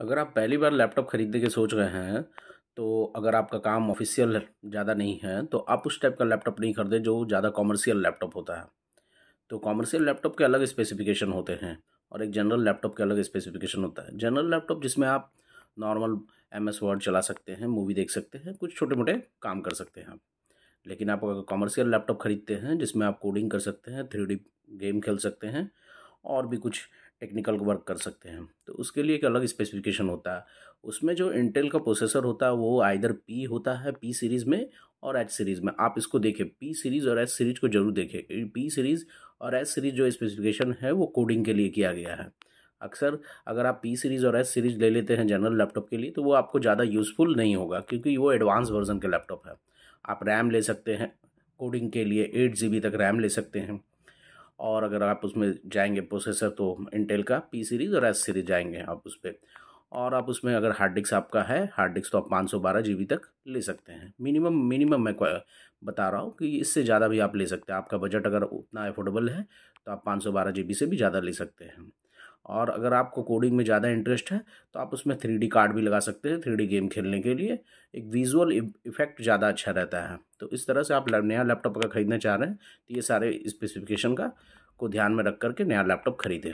अगर आप पहली बार लैपटॉप ख़रीदने के सोच रहे हैं तो अगर आपका काम ऑफिशियल ज़्यादा नहीं है तो आप उस टाइप का लैपटॉप नहीं खरीदें जो ज़्यादा कॉमर्शियल लैपटॉप होता है। तो कॉमर्शियल लैपटॉप के अलग स्पेसिफिकेशन होते हैं और एक जनरल लैपटॉप के अलग स्पेसिफिकेशन होता है। जनरल लैपटॉप जिसमें आप नॉर्मल एम एस वर्ड चला सकते हैं, मूवी देख सकते हैं, कुछ छोटे मोटे काम कर सकते हैं लेकिन आप अगर कॉमर्शियल लैपटॉप ख़रीदते हैं, जिसमें आप कोडिंग कर सकते हैं, थ्री गेम खेल सकते हैं और भी कुछ टेक्निकल वर्क कर सकते हैं। तो उसके लिए एक अलग स्पेसिफिकेशन होता है। उसमें जो इंटेल का प्रोसेसर होता है, वो आइधर पी होता है पी सीरीज़ में और एच सीरीज़ में। आप इसको देखें पी सीरीज़ और एच सीरीज़ को ज़रूर देखें। पी सीरीज़ और एच सीरीज़ जो स्पेसिफिकेशन है, वो कोडिंग के लिए किया गया है। अक्सर अगर आप पी सीरीज़ और एच सीरीज़ ले लेते हैं जनरल लैपटॉप के लिए तो वो आपको ज़्यादा यूज़फुल नहीं होगा, क्योंकि वो एडवांस वर्जन के लैपटॉप है। आप रैम ले सकते हैं, कोडिंग के लिए एट जी तक रैम ले सकते हैं। और अगर आप उसमें जाएँगे प्रोसेसर तो इंटेल का पी सीरीज़ और एस सीरीज़ जाएँगे आप उस पर और आप उसमें अगर हार्ड डिस्क आपका है हार्ड डिस्क तो आप पाँच सौ बारह जी बी तक ले सकते हैं। मिनिमम मिनिमम मैं बता रहा हूँ कि इससे ज़्यादा भी आप ले सकते हैं। आपका बजट अगर उतना अफोर्डेबल है तो आप पाँच सौ बारह जी बी से भी ज़्यादा ले सकते हैं। और अगर आपको कोडिंग में ज़्यादा इंटरेस्ट है तो आप उसमें थ्री कार्ड भी लगा सकते हैं थ्री गेम खेलने के लिए। एक विजुअल इफ़ेक्ट ज़्यादा अच्छा रहता है। तो इस तरह से आप नया लैपटॉप अगर ख़रीदना चाह रहे हैं तो ये सारे स्पेसिफिकेशन का, को ध्यान में रख करके नया लैपटॉप ख़रीदें।